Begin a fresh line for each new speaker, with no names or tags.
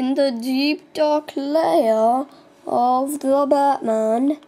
in the deep dark lair of the Batman.